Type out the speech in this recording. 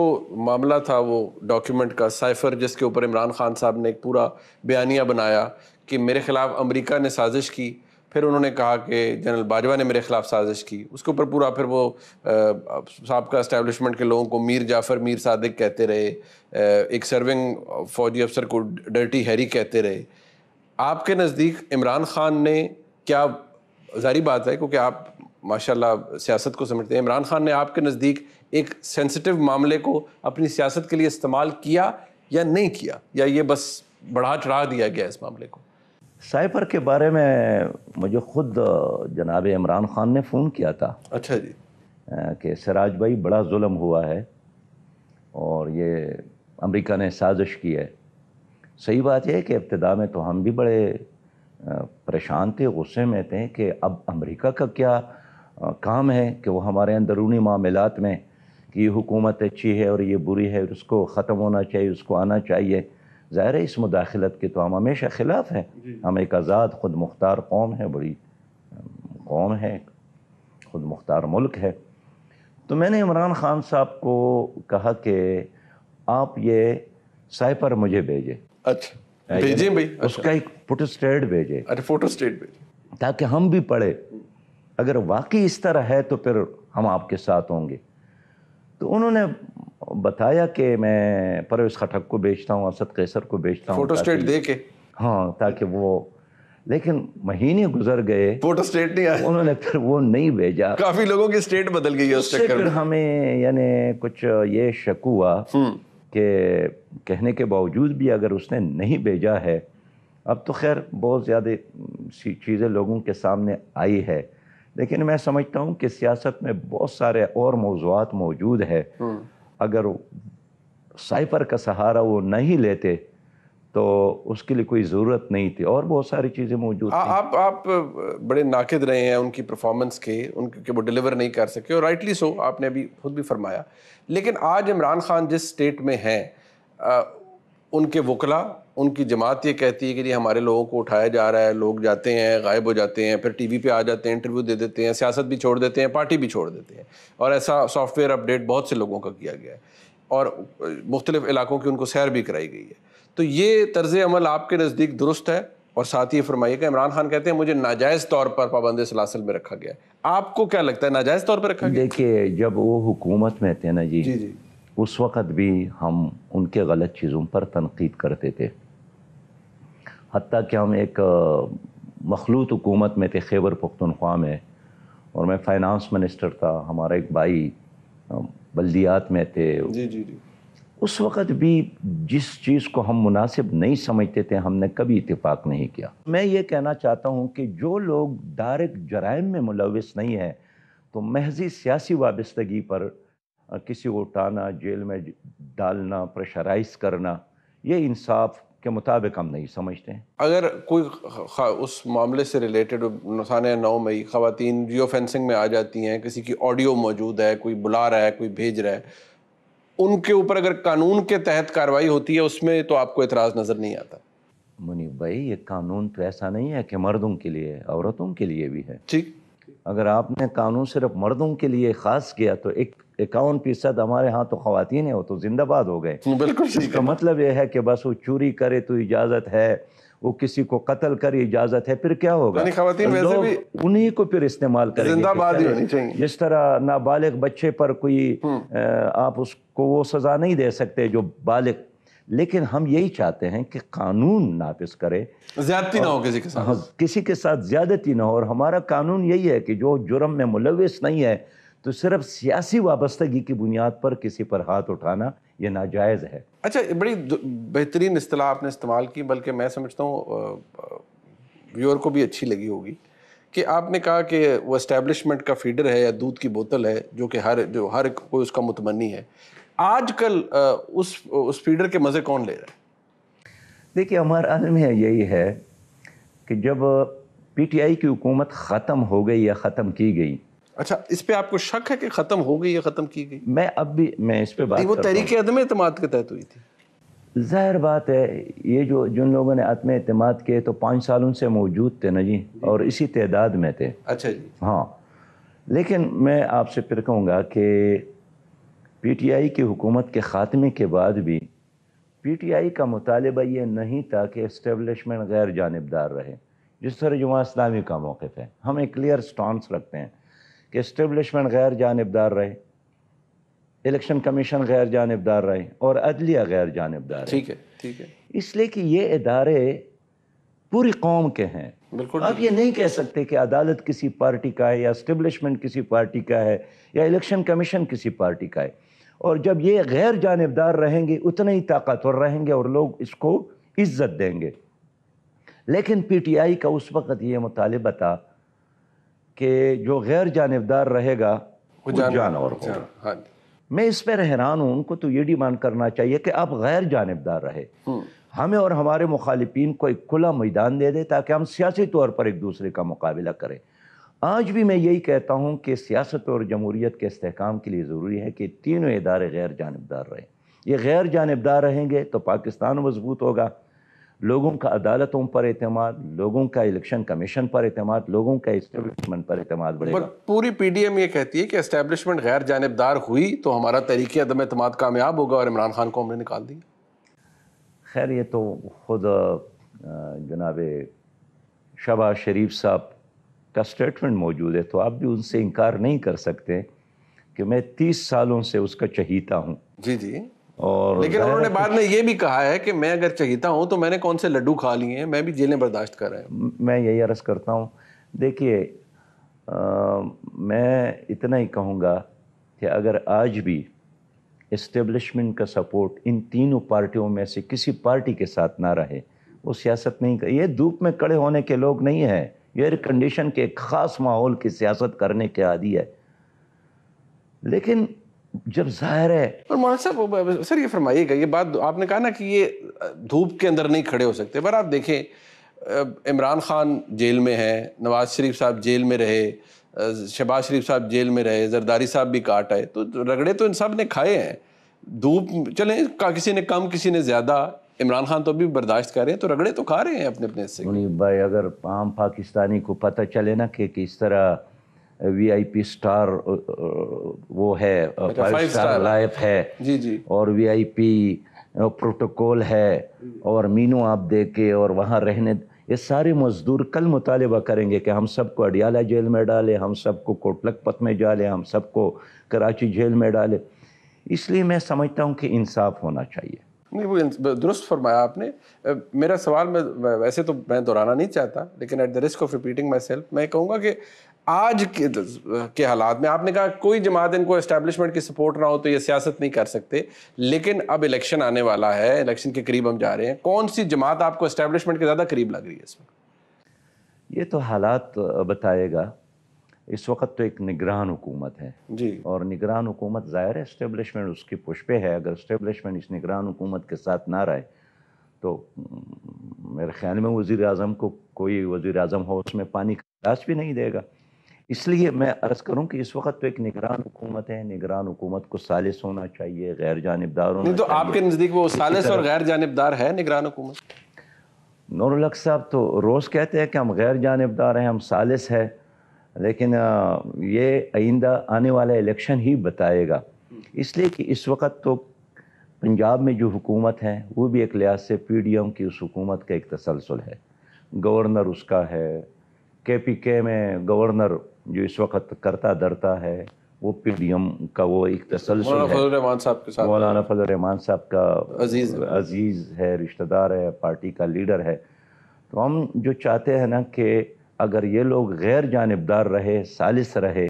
वो मामला था, वो डॉक्यूमेंट का साइफर जिसके ऊपर इमरान खान साहब ने एक पूरा बयानिया बनाया कि मेरे खिलाफ अमेरिका ने साजिश की। फिर उन्होंने कहा कि जनरल बाजवा ने मेरे खिलाफ साजिश की। उसके ऊपर पूरा फिर वो सबका इस्टेबलिशमेंट के लोगों को मीर जाफ़र, मीर सादिक कहते रहे। एक सर्विंग फौजी अफसर को डर्टी हैरी कहते रहे। आपके नज़दीक इमरान खान ने क्या, जारी बात है क्योंकि आप माशाल्लाह सियासत को समझते हैं? इमरान खान ने आपके नज़दीक एक सेंसिटिव मामले को अपनी सियासत के लिए इस्तेमाल किया या नहीं किया? या ये बस बढ़ा चढ़ा दिया गया इस मामले को? साइफर के बारे में मुझे ख़ुद जनाब इमरान खान ने फ़ोन किया था। अच्छा जी। कि सराज भाई बड़ा जुल्म हुआ है और ये अमेरिका ने साजिश की है। सही बात है कि इब्तदा में तो हम भी बड़े परेशान थे गुस्से में थे कि अब अमेरिका का क्या काम है कि वो हमारे अंदरूनी मामलात में कि ये हुकूमत अच्छी है और ये बुरी है और उसको ख़त्म होना चाहिए उसको आना चाहिए। ज़ाहिर है इस मुदाखलत के तो हम हमेशा ख़िलाफ़ हैं। हम एक आज़ाद ख़ुद मुख्तार कौम है बड़ी कौम है ख़ुद मुख्तार मुल्क है। तो मैंने इमरान ख़ान साहब को कहा कि आप ये साइपर मुझे भेजें। अच्छा। भेजे भाई? अच्छा। उसका एक फ़ोटो स्टेट भेजे। अरे फ़ोटो स्टेट भेजे। ताकि हम भी पढ़े। अगर वाकई इस तरह है तो फिर हम आपके साथ होंगे। तो उन्होंने बताया कि मैं परवेश खटक को बेचता हूँ असद कैसर को बेचता हूँ फ़ोटो स्टेट दे के? हाँ ताकि वो लेकिन महीने गुजर गए। फ़ोटो स्टेट नहीं आया। उन्होंने फिर वो नहीं भेजा। काफ़ी लोगों की स्टेट बदल गई उस चक्कर फिर हमें यानी कुछ ये शक हुआ हम्म। कि कहने के बावजूद भी अगर उसने नहीं भेजा है अब तो खैर बहुत ज़्यादा चीज़ें लोगों के सामने आई है। लेकिन मैं समझता हूँ कि सियासत में बहुत सारे और मौजूद मौजूद है। हम्म। अगर साइफर का सहारा वो नहीं लेते तो उसके लिए कोई ज़रूरत नहीं थी और बहुत सारी चीज़ें मौजूद आप आप बड़े नाकिद रहे हैं उनकी परफॉर्मेंस के उनके वो डिलीवर नहीं कर सके और राइटली सो आपने अभी खुद भी फरमाया। लेकिन आज इमरान खान जिस स्टेट में हैं उनके वकला उनकी जमात ये कहती है कि जी हमारे लोगों को उठाया जा रहा है लोग जाते हैं गायब हो जाते हैं फिर टीवी पे आ जाते हैं इंटरव्यू दे देते हैं सियासत भी छोड़ देते हैं पार्टी भी छोड़ देते हैं। और ऐसा सॉफ्टवेयर अपडेट बहुत से लोगों का किया गया है। और मुख्तलिफ़ इलाकों की उनको सैर भी कराई गई है। तो ये तर्ज अमल आपके नज़दीक दुरुस्त है और साथ ही फरमाइए कि इमरान खान कहते हैं मुझे नाजायज़ तौर पर पाबंद सलासल में रखा गया आपको क्या लगता है नाजायज़ तौर पर रखा गया देखिए जब वो हुकूमत में थे ना जी जी जी। उस वक़्त भी हम उनके गलत चीज़ों पर तनकीद करते थे। हती कि हम एक मखलूत हुकूमत में थे खैबर पख्तनख्वा में और मैं फाइनेंस मिनिस्टर था हमारा एक भाई बल्दियात में थे। जी जी जी। उस वक़्त भी जिस चीज़ को हम मुनासिब नहीं समझते थे हमने कभी इतफाक़ नहीं किया। मैं ये कहना चाहता हूँ कि जो लोग डायरेक्ट जराइम में मुलविस नहीं है तो महजी सियासी वाबस्तगी पर किसी को उठाना जेल में डालना प्रेशराइज करना ये इंसाफ के मुताबिक हम नहीं समझते हैं। अगर कोई उस मामले से रिलेटेड नुसान नौ मई खातन जियो फेंसिंग में आ जाती हैं किसी की ऑडियो मौजूद है कोई बुला रहा है कोई भेज रहा है उनके ऊपर अगर कानून के तहत कार्रवाई होती है उसमें तो आपको एतराज़ नज़र नहीं आता। मुनीब भाई ये कानून तो ऐसा नहीं है कि मर्दों के लिए औरतों के लिए भी है। ठीक अगर आपने कानून सिर्फ़ मर्दों के लिए ख़ास किया तो एक इक्यावन फ़ीसद हमारे यहाँ तो खातन है वो तो जिंदाबाद हो गए। बिल्कुल इसका मतलब यह है कि बस वो चोरी करे तो इजाज़त है वो किसी को कत्ल करे इजाज़त है फिर क्या होगा? उन्हीं को फिर इस्तेमाल करेंगे। जिस तरह नाबालिग बच्चे पर कोई हम्म। आप उसको वो सज़ा नहीं दे सकते जो बालिग। लेकिन हम यही चाहते हैं कि कानून नाफिज करे। ज्यादती ना हो किसी के साथ। हाँ, किसी के साथ ज्यादती ना हो। और हमारा कानून यही है कि जो जुर्म में मुलविस नहीं है तो सिर्फ़ सियासी वाबस्तगी की बुनियाद पर किसी पर हाथ उठाना ये नाजायज़ है। अच्छा बड़ी बेहतरीन असलाह आपने इस्तेमाल की बल्कि मैं समझता हूँ व्यूअर को भी अच्छी लगी होगी कि आपने कहा कि वो इस्टेब्लिशमेंट का फीडर है या दूध की बोतल है जो कि हर जो हर कोई उसका मुतमनी है। आजकल उस उस फीडर के मज़े कौन ले रहा है? देखिए हमारा आलम यही है कि जब पीटीआई की हुकूमत ख़त्म हो गई या ख़त्म की गई अच्छा इस पे आपको शक है कि ख़त्म हो गई या ख़त्म की गई? मैं अब भी मैं इस पे बात वो तहरीक अदम अतमाद के तहत हुई थी। ज़ाहिर बात है ये जो जिन लोगों ने अतम अतमाद किए तो पाँच साल उनसे मौजूद थे ना जी और इसी तदाद में थे। अच्छा जी। हाँ। लेकिन मैं आपसे फिर कहूँगा कि पीटीआई की हुकूमत के ख़ात्मे के बाद भी पीटीआई का मुतालबा ये नहीं था कि इस्टेबलिशमेंट गैर जानबदार रहे। जिस तरह जुमा इस्लामी का मौक़ है हम एक क्लियर स्टांस रखते हैं। कि इस्टेबलिशमेंट गैर जानबदार रहे इलेक्शन कमीशन गैर जानबदार रहे और अदलिया गैर जानबदार ठीक है ठीक है। इसलिए कि ये इदारे पूरी कौम के हैं। बिल्कुल आप ये नहीं कह सकते कि अदालत किसी पार्टी का है या इस्टेब्लिशमेंट किसी पार्टी का है या इलेक्शन कमीशन किसी पार्टी का है। और जब ये गैर जानबदार रहेंगे उतने ही ताकतवर रहेंगे और लोग इसको इज़्ज़त देंगे। लेकिन पीटीआई का उस वक़्त ये मुतालबा था कि जो गैर जानबदार रहेगा वो जानवर होगा। हाँ, मैं इस पर हैरान हूँ उनको तो ये डिमांड करना चाहिए कि आप गैर जानबदार रहे हमें और हमारे मुखालिफिन को एक खुला मैदान दे दे ताकि हम सियासी तौर पर एक दूसरे का मुकाबला करें। आज भी मैं यही कहता हूँ कि सियासत और जमहूरीत के istehकाम के लिए ज़रूरी है कि तीनों इदारे गैर जानबदार रहें। ये गैर जानबदार रहेंगे तो पाकिस्तान मज़बूत होगा लोगों का अदालतों पर अतमाद लोगों का इलेक्शन कमीशन पर अतमाद लोगों का इस्टेब्लिशमेंट पर अतमाद बढ़ेगा। पूरी पीडीएम ये कहती है कि एस्टेब्लिशमेंट गैर जानबदार हुई तो हमारा तरीके अदम अतमाद कामयाब होगा और इमरान खान को हमने निकाल दिया। खैर ये तो खुद जनाब शबाज शरीफ साहब का स्टेटमेंट मौजूद है तो आप भी उनसे इनकार नहीं कर सकते कि मैं तीस सालों से उसका चहीता हूँ। जी जी। और लेकिन उन्होंने बाद में ये भी कहा है कि मैं अगर चहीता हूँ तो मैंने कौन से लड्डू खा लिए हैं? मैं भी जेलें बर्दाश्त कर रहा हूँ। मैं यही अर्ज़ करता हूँ। देखिए मैं इतना ही कहूँगा कि अगर आज भी इस्टेब्लिशमेंट का सपोर्ट इन तीनों पार्टियों में से किसी पार्टी के साथ ना रहे वो सियासत नहीं कर ये धूप में कड़े होने के लोग नहीं हैं। ये एयर कंडीशन के एक ख़ास माहौल की सियासत करने के आदि है। लेकिन जब ज़ाहिर है। और मौलाना साहब सर ये फरमाइएगा ये बात आपने कहा ना कि ये धूप के अंदर नहीं खड़े हो सकते। पर आप देखें इमरान खान जेल में है नवाज़ शरीफ साहब जेल में रहे शहबाज शरीफ साहब जेल में रहे जरदारी साहब भी काट आए। तो रगड़े तो इन सबने खाए हैं। धूप चले का किसी ने कम किसी ने ज़्यादा। इमरान खान तो अभी भी बर्दाश्त कर रहे हैं तो रगड़े तो खा रहे हैं अपने अपने मुनीब भाई अगर आम पाकिस्तानी को पता चले ना कि किस तरह वीआईपी स्टार अ, अ, वो है फाइव। स्टार लाइफ है। जी जी। और वीआईपी प्रोटोकॉल है। और मीनू आप दे के और वहाँ रहने ये सारे मजदूर कल मुतालबा करेंगे कि हम सबको अडियाला जेल में डालें हम सबको कोटलखपत में डालें हम सबको कराची जेल में डालें। इसलिए मैं समझता हूँ कि इंसाफ होना चाहिए। नहीं वो दुरुस्त फरमाया आपने। मेरा सवाल मैं वैसे तो मैं दोहराना नहीं चाहता लेकिन at the risk of repeating myself मैं कहूँगा कि आज के, के हालात में आपने कहा कोई जमात इनको एस्टेब्लिशमेंट की सपोर्ट ना हो तो ये सियासत नहीं कर सकते। लेकिन अब इलेक्शन आने वाला है इलेक्शन के करीब हम जा रहे हैं। कौन सी जमात आपको एस्टेब्लिशमेंट के ज़्यादा करीब लग रही है इसमें? ये तो हालात बताएगा। इस वक्त तो एक निगरान हुकूमत है। जी। और निगरान हुकूमत ज़ाहिर है इस्टेब्लिशमेंट उसकी पुश पे है। अगर इस्टेब्लिशमेंट इस निगरान हुकूमत के साथ ना रहे तो मेरे ख्याल में वज़ीर अजम को कोई वज़ीर अजम हो उसमें पानी का गिलास भी नहीं देगा। इसलिए मैं अर्ज़ करूँ कि इस वक्त तो एक निगरान हुकूमत है निगरान हुकूमत को सालिस होना चाहिए गैर जानबदार होना तो आपके नज़दीक वो सालिस और गैर जानबदार है निगरान हुकूमत? नूरुलक साहब तो रोज़ कहते हैं कि हम गैर जानबदार हैं हम सालिस है लेकिन ये आइंदा आने वाला इलेक्शन ही बताएगा। इसलिए कि इस वक्त तो पंजाब में जो हुकूमत है वो भी एक लिहाज से पी डी एम की उस हुकूमत का एक तसलसल है। गवर्नर उसका है के पी के में गवर्नर जो इस वक्त करता धरता है वो पी डी एम का वो एक तसलसल मौलाना फजल रहमान साहब के साथ। मौलाना फजल साहब का अज़ीज़। अज़ीज़ है रिश्तेदार है पार्टी का लीडर है। तो हम जो चाहते हैं ना कि अगर ये लोग गैर जानबदार रहे सालिस रहे